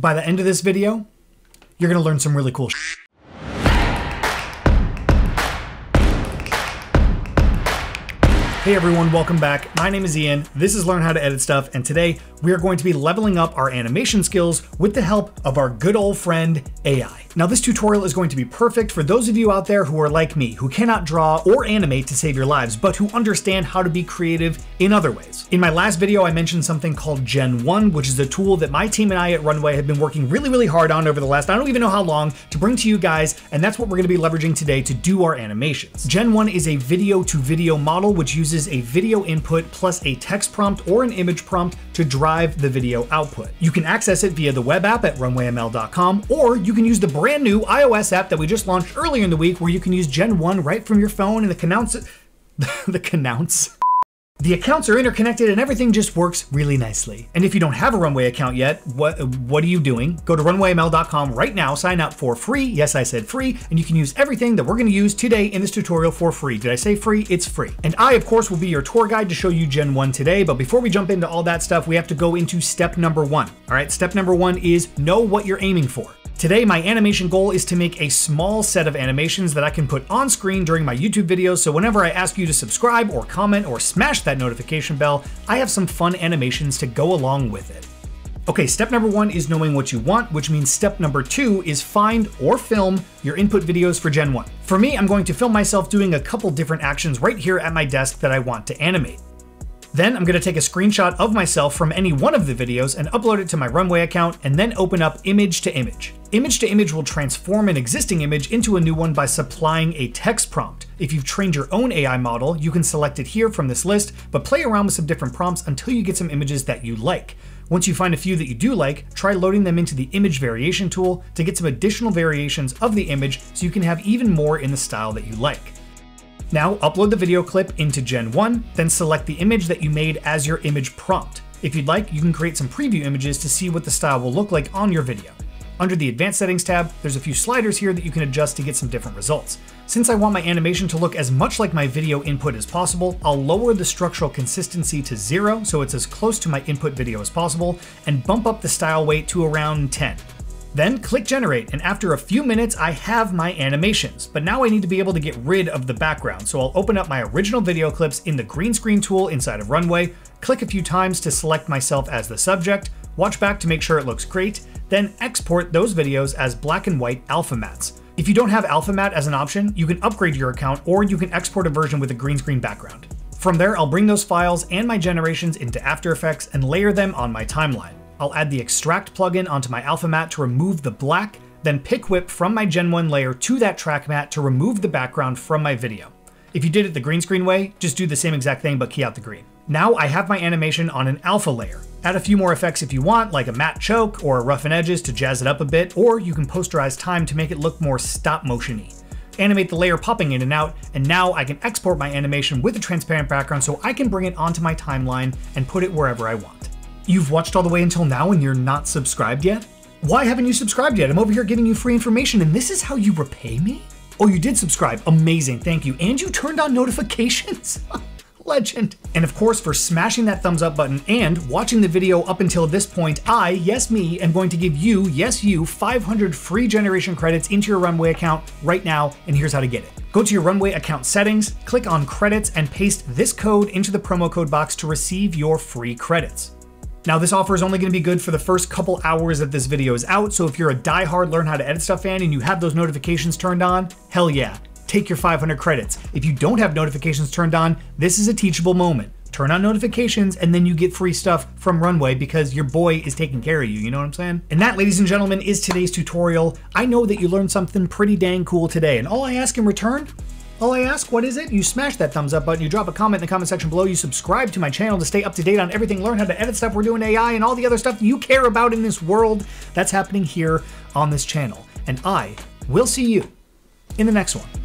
By the end of this video, you're gonna learn some really cool shit. Hey everyone, welcome back. My name is Ian. This is Learn How to Edit Stuff, and today we are going to be leveling up our animation skills with the help of our good old friend AI. Now this tutorial is going to be perfect for those of you out there who are like me, who cannot draw or animate to save your lives, but who understand how to be creative in other ways. In my last video, I mentioned something called Gen 1, which is a tool that my team and I at Runway have been working really, really hard on over the last, I don't even know how long, to bring to you guys, and that's what we're gonna be leveraging today to do our animations. Gen 1 is a video to video model, which uses a video input plus a text prompt or an image prompt to drive the video output. You can access it via the web app at runwayml.com, or you can use the brand new iOS app that we just launched earlier in the week where you can use Gen 1 right from your phone and the canouts the canouts the accounts are interconnected and everything just works really nicely. And if you don't have a Runway account yet, what what are you doing? Go to runwayml.com right now, sign up for free. Yes, I said free, and you can use everything that we're going to use today in this tutorial for free. Did I say free? It's free. And I, of course, will be your tour guide to show you Gen 1 today, but before we jump into all that stuff, we have to go into step number 1. All right, step number 1 is know what you're aiming for. Today, my animation goal is to make a small set of animations that I can put on screen during my YouTube videos, so whenever I ask you to subscribe or comment or smash that notification bell, I have some fun animations to go along with it. Okay, step number one is knowing what you want, which means step number two is find or film your input videos for Gen 1. For me, I'm going to film myself doing a couple different actions right here at my desk that I want to animate. Then I'm going to take a screenshot of myself from any one of the videos and upload it to my Runway account and then open up image to image. Image to image will transform an existing image into a new one by supplying a text prompt. If you've trained your own AI model, you can select it here from this list, but play around with some different prompts until you get some images that you like. Once you find a few that you do like, try loading them into the image variation tool to get some additional variations of the image so you can have even more in the style that you like. Now upload the video clip into Gen 1, then select the image that you made as your image prompt. If you'd like, you can create some preview images to see what the style will look like on your video. Under the Advanced Settings tab, there's a few sliders here that you can adjust to get some different results. Since I want my animation to look as much like my video input as possible, I'll lower the structural consistency to zero so it's as close to my input video as possible, and bump up the style weight to around 10. Then click generate, and after a few minutes, I have my animations. But now I need to be able to get rid of the background, so I'll open up my original video clips in the green screen tool inside of Runway, click a few times to select myself as the subject, watch back to make sure it looks great, then export those videos as black and white alpha mattes. If you don't have alpha matte as an option, you can upgrade your account or you can export a version with a green screen background. From there, I'll bring those files and my generations into After Effects and layer them on my timeline. I'll add the extract plugin onto my alpha matte to remove the black, then pick whip from my Gen 1 layer to that track matte to remove the background from my video. If you did it the green screen way, just do the same exact thing but key out the green. Now I have my animation on an alpha layer. Add a few more effects if you want, like a matte choke or a roughen edges to jazz it up a bit, or you can posterize time to make it look more stop motion-y. Animate the layer popping in and out, and now I can export my animation with a transparent background so I can bring it onto my timeline and put it wherever I want. You've watched all the way until now and you're not subscribed yet? Why haven't you subscribed yet? I'm over here giving you free information and this is how you repay me? Oh, you did subscribe. Amazing, thank you. And you turned on notifications. Legend. And of course, for smashing that thumbs up button and watching the video up until this point, I, yes me, am going to give you, yes you, 500 free generation credits into your Runway account right now, and here's how to get it. Go to your Runway account settings, click on credits, and paste this code into the promo code box to receive your free credits. Now this offer is only going to be good for the first couple hours that this video is out, so if you're a die-hard learn how to edit stuff fan and you have those notifications turned on, hell yeah, take your 500 credits. If you don't have notifications turned on, this is a teachable moment. Turn on notifications and then you get free stuff from Runway because your boy is taking care of you, you know what I'm saying? And that, ladies and gentlemen, is today's tutorial. I know that you learned something pretty dang cool today, and all I ask in return all I ask, what is it? You smash that thumbs up button, you drop a comment in the comment section below, you subscribe to my channel to stay up to date on everything, learn how to edit stuff we're doing AI, and all the other stuff you care about in this world that's happening here on this channel. And I will see you in the next one.